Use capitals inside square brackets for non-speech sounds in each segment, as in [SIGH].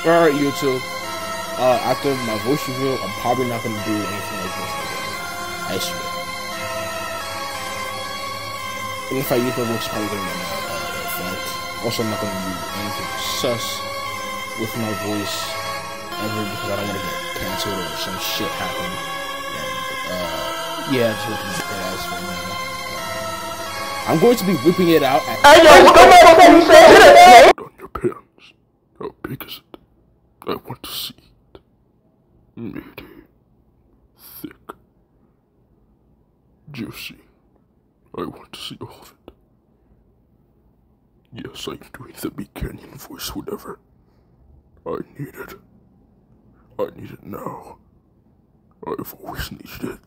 Alright, YouTube. Uh, after my voice reveal, I'm probably not gonna do anything like this again. I swear. And if I use my voice, probably gonna be uh, effect. Also, I'm not gonna do anything sus with my voice ever because I don't want to get canceled or some shit happen. And, uh, yeah, just looking at that right now. I'm going to be whipping it out at I want to see it. Meaty, thick, juicy. I want to see all of it. Yes, I'm doing the big canyon voice whatever. I need it. I need it now. I've always needed it.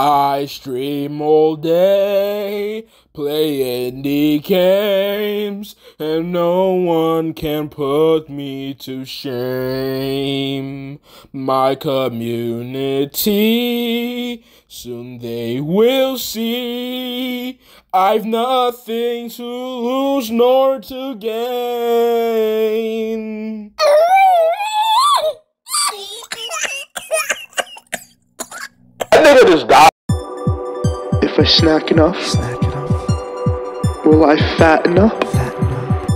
I stream all day, play indie games, and no one can put me to shame. My community, soon they will see I've nothing to lose nor to gain. That nigga just died. If I snack enough, Snack enough, will I fatten up? fat enough,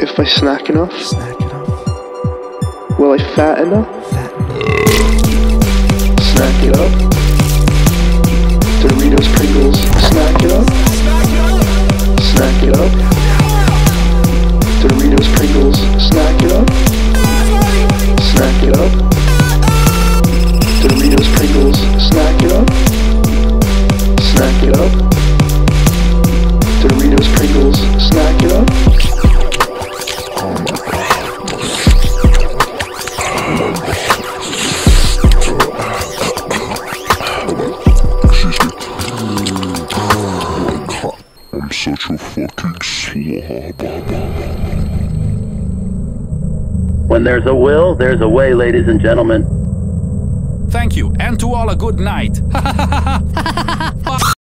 If I snack enough, snack enough, will I fat enough? It up. Doritos, Pringles, snack it up. I'm such a fucking slob. When there's a will, there's a way, ladies and gentlemen. Thank you, and to all a good night. [LAUGHS] [LAUGHS]